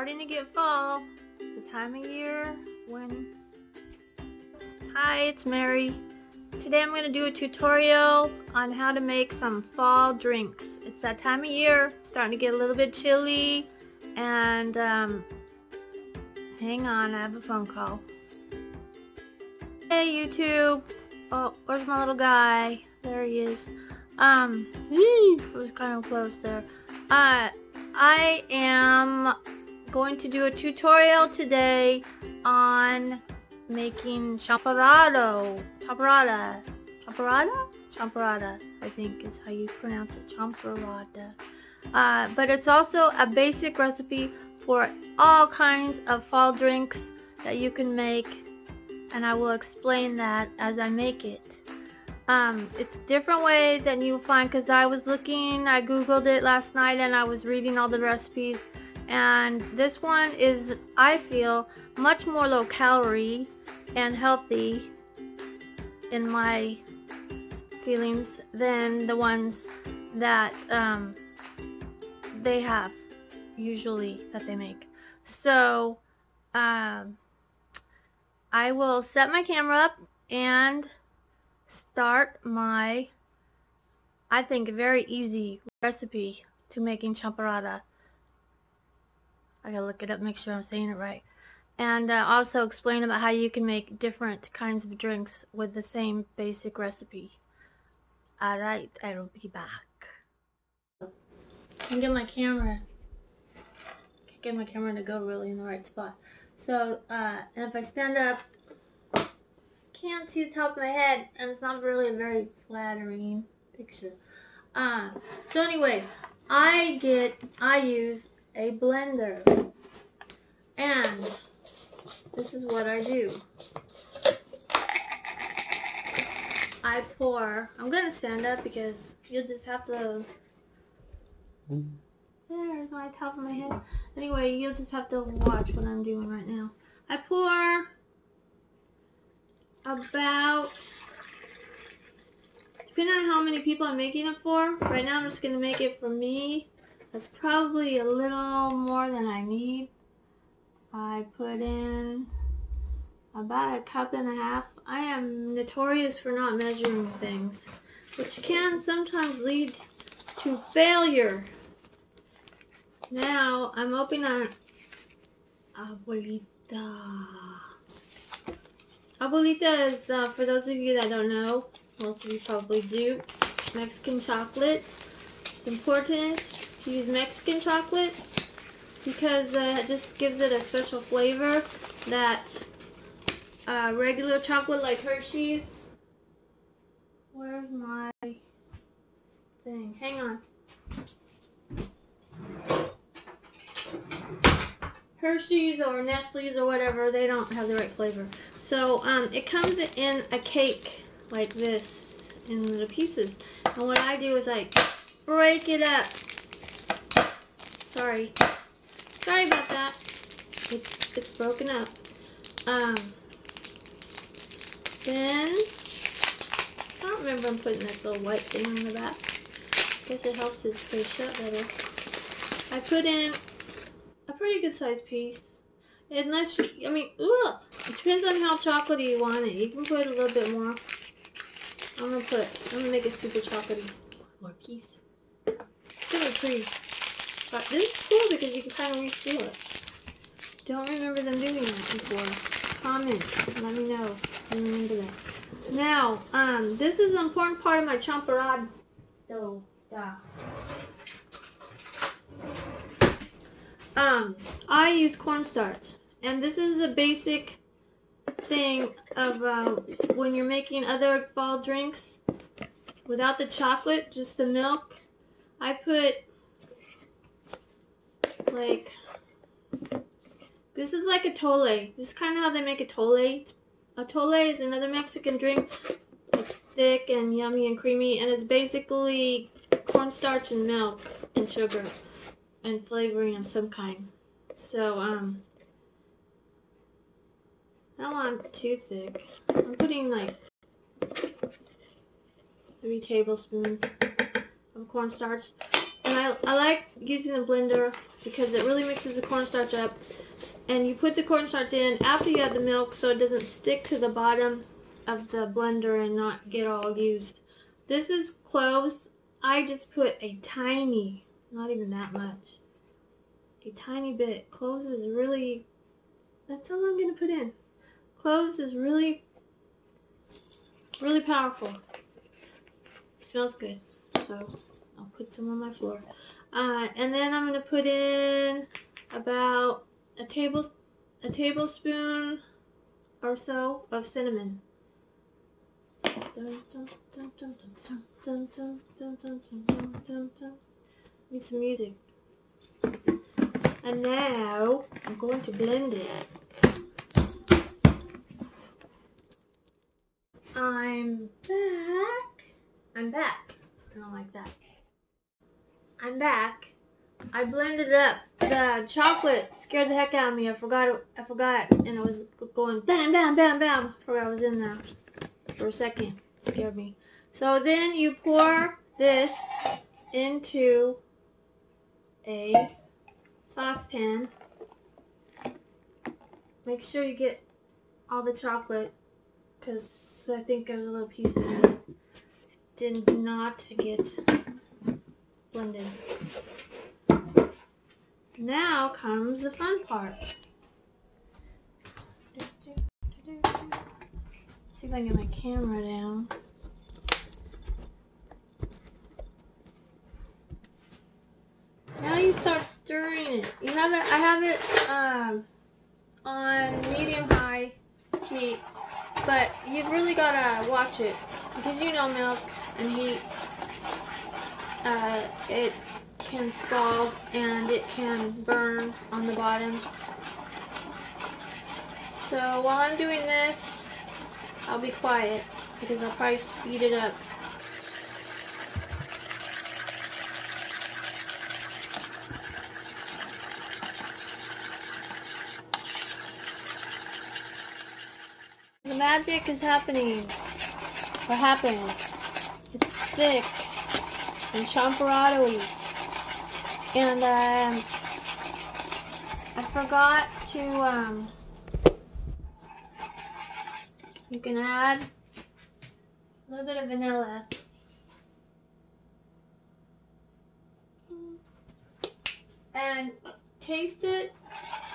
starting to get fall, the time of year when... Hi, it's Mary. Today I'm going to do a tutorial on how to make some fall drinks. It's that time of year, starting to get a little bit chilly, and um, hang on, I have a phone call. Hey YouTube! Oh, where's my little guy? There he is. Um, it was kind of close there. Uh, I am going to do a tutorial today on making champurrado. Champorada. Champorada? Champorada, I think is how you pronounce it. Champorada. Uh, but it's also a basic recipe for all kinds of fall drinks that you can make and I will explain that as I make it. Um, it's different ways than you'll find because I was looking, I googled it last night and I was reading all the recipes and this one is, I feel, much more low calorie and healthy in my feelings than the ones that um, they have usually that they make. So, um, I will set my camera up and start my, I think, very easy recipe to making champorada. I gotta look it up, make sure I'm saying it right. And uh, also explain about how you can make different kinds of drinks with the same basic recipe. Alright, I will be back. I get my camera, Can get my camera to go really in the right spot. So, uh, and if I stand up, can't see the top of my head, and it's not really a very flattering picture. Uh, so anyway, I get, I use a blender. And this is what I do. I pour, I'm going to stand up because you'll just have to, there's my top of my head. Anyway, you'll just have to watch what I'm doing right now. I pour about, depending on how many people I'm making it for, right now I'm just going to make it for me. That's probably a little more than I need. I put in about a cup and a half. I am notorious for not measuring things, which can sometimes lead to failure. Now, I'm opening on Abuelita. Abuelita is, uh, for those of you that don't know, most of you probably do, Mexican chocolate. It's important to use Mexican chocolate because uh, it just gives it a special flavor that uh, regular chocolate like Hershey's. Where's my thing? Hang on. Hershey's or Nestle's or whatever, they don't have the right flavor. So um, it comes in a cake like this in little pieces. And what I do is I break it up. Sorry. Sorry about that. It's, it's broken up. Um, then, I don't remember I'm putting this little white thing on the back. guess it helps it stay shut better. I put in a pretty good sized piece. Unless you, I mean, ugh, it depends on how chocolatey you want it. You can put a little bit more. I'm gonna put, I'm gonna make it super chocolatey. One More piece. It's be pretty. But this is cool because you can kind of reseal it. Don't remember them doing that before. Comment. Let me know remember that. Now, um, this is an important part of my champurrado. Yeah. Um, I use cornstarch. And this is a basic thing of uh, when you're making other fall drinks without the chocolate, just the milk. I put like, this is like atole. This is kind of how they make atole. A tole is another Mexican drink. It's thick and yummy and creamy and it's basically cornstarch and milk and sugar and flavoring of some kind. So, um, I don't want too thick. I'm putting like three tablespoons of cornstarch. And I I, I like using the blender because it really mixes the cornstarch up. And you put the cornstarch in after you add the milk so it doesn't stick to the bottom of the blender and not get all used. This is cloves. I just put a tiny, not even that much, a tiny bit. Cloves is really, that's all I'm going to put in. Cloves is really, really powerful. It smells good. So put some on my floor. Uh, and then I'm going to put in about a table a tablespoon or so of cinnamon. Need some music. And now I'm going to blend it. I'm back. I'm back. I don't like that. I'm back. I blended up. The chocolate scared the heck out of me. I forgot I forgot and it was going bam bam bam bam. Forgot I was in there for a second. Scared me. So then you pour this into a saucepan. Make sure you get all the chocolate because I think there's a little piece in did not get blended. Now comes the fun part. See if I can get my camera down. Now you start stirring it. You have it. I have it um, on medium high heat, but you've really gotta watch it because you know milk and heat. Uh, it can scald and it can burn on the bottom. So while I'm doing this, I'll be quiet because I'll probably speed it up. The magic is happening. What happened? It's thick and champurrado and um, I forgot to, um, you can add a little bit of vanilla. And taste it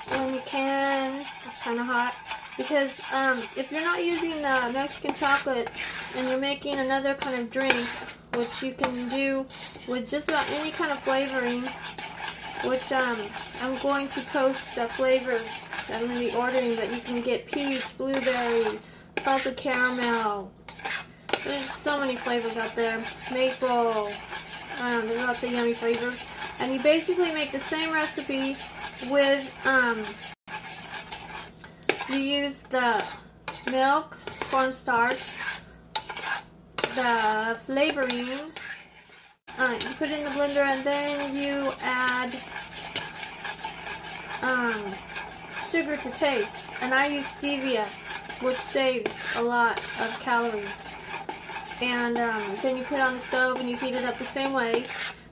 when you can. It's kind of hot. Because um, if you're not using the Mexican chocolate and you're making another kind of drink, which you can do with just about any kind of flavoring, which um, I'm going to post the flavors that I'm going to be ordering, but you can get peach, blueberry, salted caramel. There's so many flavors out there. Maple. Um, there's lots of yummy flavors. And you basically make the same recipe with, um, you use the milk, cornstarch, the flavoring. Uh, you put it in the blender and then you add um, sugar to taste. And I use stevia, which saves a lot of calories. And um, then you put it on the stove and you heat it up the same way.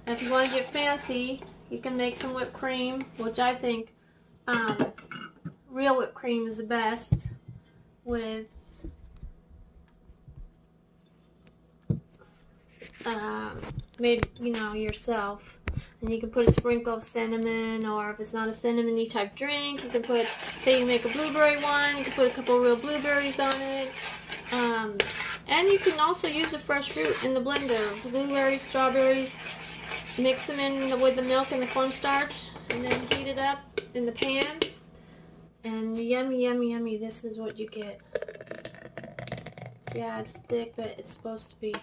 And if you want to get fancy, you can make some whipped cream, which I think um, real whipped cream is the best with um, made, you know, yourself. And you can put a sprinkle of cinnamon, or if it's not a cinnamony type drink, you can put, say you make a blueberry one, you can put a couple real blueberries on it. Um, and you can also use the fresh fruit in the blender. Blueberries, strawberries, mix them in with the milk and the cornstarch, and then heat it up in the pan. And yummy, yummy, yummy, this is what you get. Yeah, it's thick, but it's supposed to be.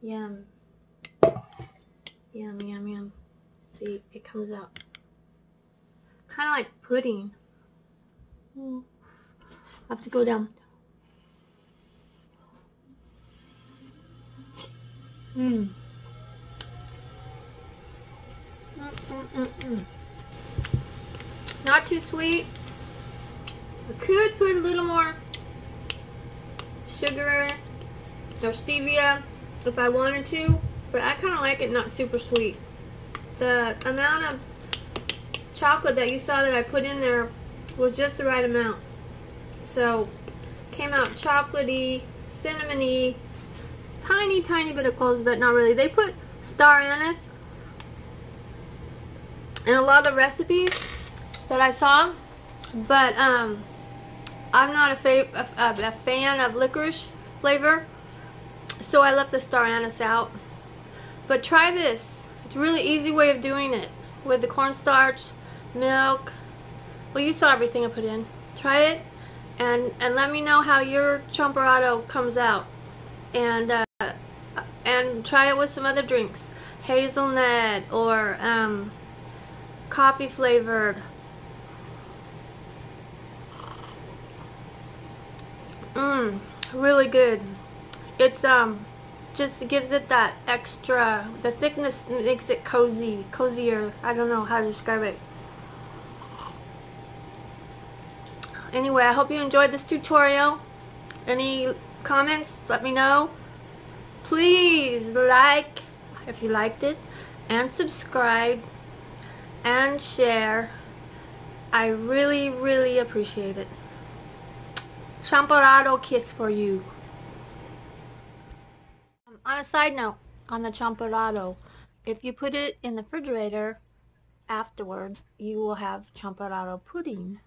Yum. Yum, yum, yum. See, it comes out. Kind of like pudding. I have to go down. Mmm. Mm, mm, mm, Not too sweet. I could put a little more sugar or stevia if I wanted to, but I kind of like it not super sweet. The amount of chocolate that you saw that I put in there was just the right amount. So, came out chocolatey, cinnamony, tiny, tiny bit of cloves, but not really. They put star anise in a lot of the recipes that I saw, but um, I'm not a, a, a fan of licorice flavor, so I left the star anise out. But try this. It's a really easy way of doing it with the cornstarch, milk. Well, you saw everything I put in. Try it and, and let me know how your champurrado comes out. And, uh, and try it with some other drinks. Hazelnut or um, coffee flavored. Mmm, really good. It's um just gives it that extra, the thickness makes it cozy, cozier. I don't know how to describe it. Anyway, I hope you enjoyed this tutorial. Any comments, let me know. Please like if you liked it and subscribe and share. I really, really appreciate it. Champurrado kiss for you. On a side note, on the champurrado, if you put it in the refrigerator afterwards, you will have champurrado pudding.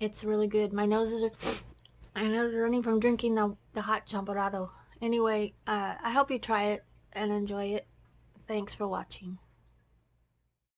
It's really good. My nose is, I know running from drinking the, the hot champurrado. Anyway, uh, I hope you try it and enjoy it. Thanks for watching.